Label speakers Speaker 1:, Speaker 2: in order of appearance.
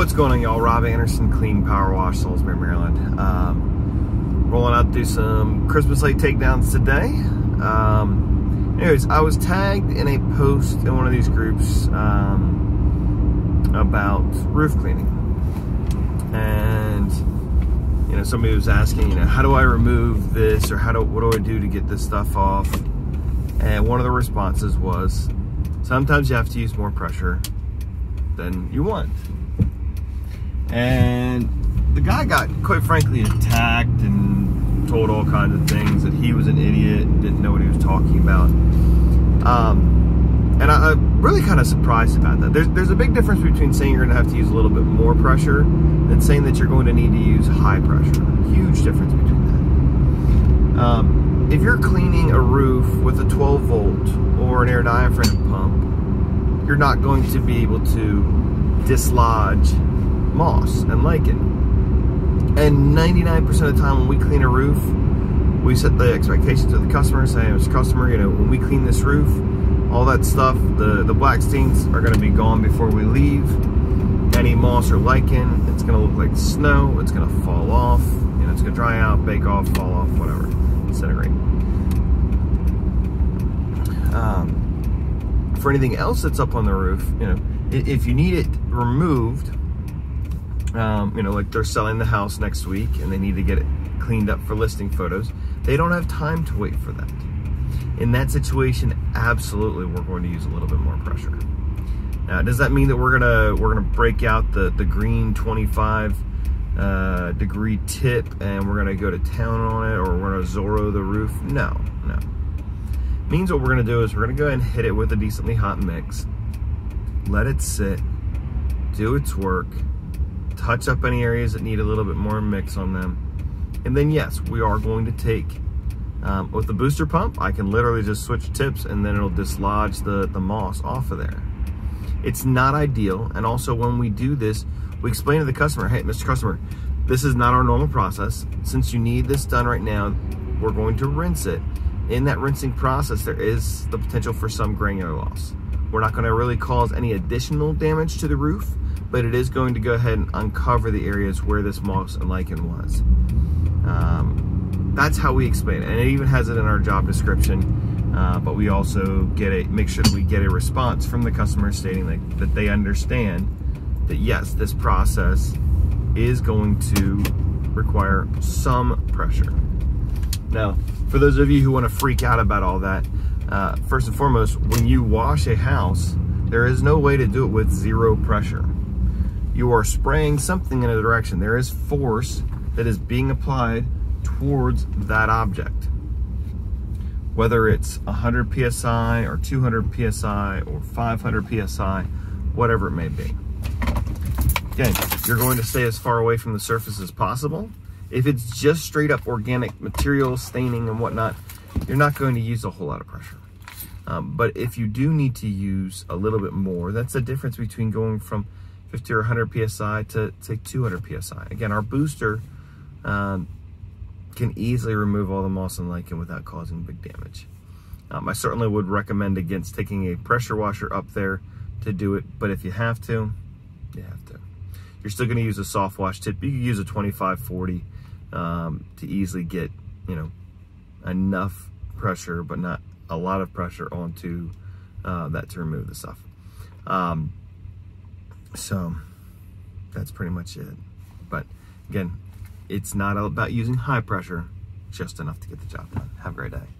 Speaker 1: What's going on, y'all? Rob Anderson, Clean Power Wash, Salisbury, Maryland. Um, rolling out through some Christmas light takedowns today. Um, anyways, I was tagged in a post in one of these groups um, about roof cleaning. And, you know, somebody was asking, you know, how do I remove this or how do, what do I do to get this stuff off? And one of the responses was, sometimes you have to use more pressure than you want. And the guy got, quite frankly, attacked and told all kinds of things that he was an idiot and didn't know what he was talking about. Um, and I, am really kind of surprised about that. There's, there's a big difference between saying you're going to have to use a little bit more pressure than saying that you're going to need to use high pressure. Huge difference between that. Um, if you're cleaning a roof with a 12 volt or an air diaphragm pump, you're not going to be able to dislodge moss and lichen. And 99% of the time when we clean a roof, we set the expectations of the customer, saying, Mr. Customer, you know, when we clean this roof, all that stuff, the, the black stains are gonna be gone before we leave. Any moss or lichen, it's gonna look like snow, it's gonna fall off, you know, it's gonna dry out, bake off, fall off, whatever, disintegrate. Um, for anything else that's up on the roof, you know, if you need it removed, um, you know, like they're selling the house next week and they need to get it cleaned up for listing photos. They don't have time to wait for that. In that situation, absolutely, we're going to use a little bit more pressure. Now, does that mean that we're gonna we're gonna break out the the green 25 uh, degree tip and we're gonna go to town on it, or we're gonna Zorro the roof? No, no. It means what we're gonna do is we're gonna go ahead and hit it with a decently hot mix, let it sit, do its work, touch up any areas that need a little bit more mix on them. And then yes, we are going to take, um, with the booster pump, I can literally just switch tips and then it'll dislodge the, the moss off of there. It's not ideal. And also when we do this, we explain to the customer, hey, Mr. Customer, this is not our normal process. Since you need this done right now, we're going to rinse it. In that rinsing process, there is the potential for some granular loss. We're not gonna really cause any additional damage to the roof, but it is going to go ahead and uncover the areas where this moss and lichen was. Um, that's how we explain it, and it even has it in our job description. Uh, but we also get a make sure that we get a response from the customer stating that, that they understand that yes, this process is going to require some pressure. Now, for those of you who want to freak out about all that, uh, first and foremost, when you wash a house, there is no way to do it with zero pressure you are spraying something in a direction. There is force that is being applied towards that object. Whether it's 100 PSI or 200 PSI or 500 PSI, whatever it may be. Again, you're going to stay as far away from the surface as possible. If it's just straight up organic material, staining and whatnot, you're not going to use a whole lot of pressure. Um, but if you do need to use a little bit more, that's the difference between going from 50 or 100 psi to say 200 psi. Again, our booster um, can easily remove all the moss and lichen without causing big damage. Um, I certainly would recommend against taking a pressure washer up there to do it, but if you have to, you have to. You're still gonna use a soft wash tip. You can use a 2540 um, to easily get, you know, enough pressure, but not a lot of pressure onto uh, that to remove the stuff. Um, so that's pretty much it. But again, it's not about using high pressure, just enough to get the job done. Have a great day.